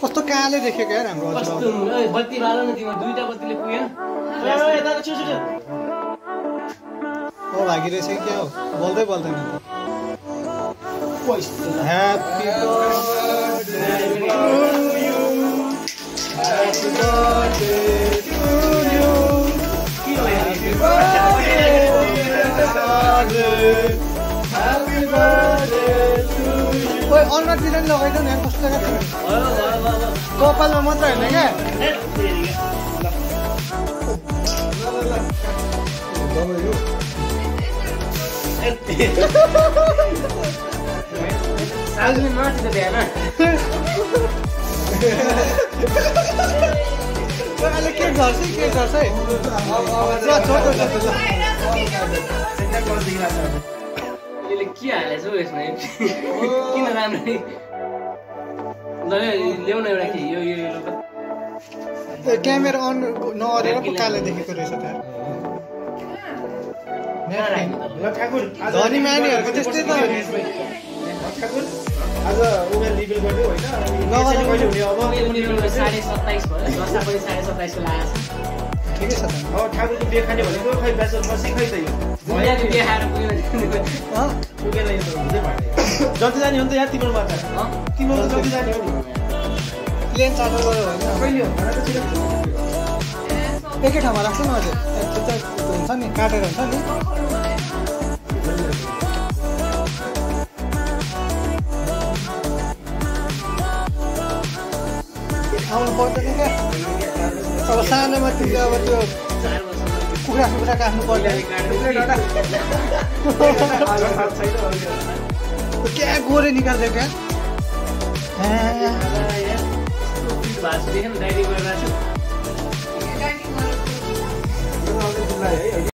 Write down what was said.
कस्तो काले देखेको यार हाम्रो बत्ती बाल न तिम्रो दुईटा बत्तीले पुगेन ओ भागी रहेछ कि क्या हो? बोल्दै बोल्दैन। ह्याप्पी ओइ अनुहारतिर नि लगाइदेऊ न कस्तो जग्गा कपालमा मात्र होइन क्या? सालमा माथि त भ्याएन ओइ, अहिले के गर्छ है के गर्छ है? छोड, ल। यसले के हालेछ हौ यसमा? किन राम्ररी ल यो ल्याउ न एउटा के यो यो क्यामेरा अन नअरेर पो काले देखेको रहेछ त। कहाँ राख्नु त? धनी मानीहरूको त्यस्तै त आज उमेर रिभिल गर्दै होइन नगर कहिले हुने अब? यो उनीहरू साढे सत्ताइस भयो। दशा पनि साढे सत्ताइसको लागेको छ ठिकै छ त। अब ठाकुरको बिहे खाने भनेको खै बसी खै त यो जति जाने हो नि त यहाँ तिम्रो मात्र अँ? तिम्रो त जति जाने हो नि। प्लेन चार्जर गऱ्यो होइन। कहिले हो छिटो एकै ठाउँमा राख्छ न त हुन्छ नि काटेर हुन्छ नि। आउनु पर्दैन क्या? अब सानोमा तिमीले अब त्यो कुखुरा सुखुरा काट्नु पर्दैन क्या? गोरे निकाल्थ्यो क्या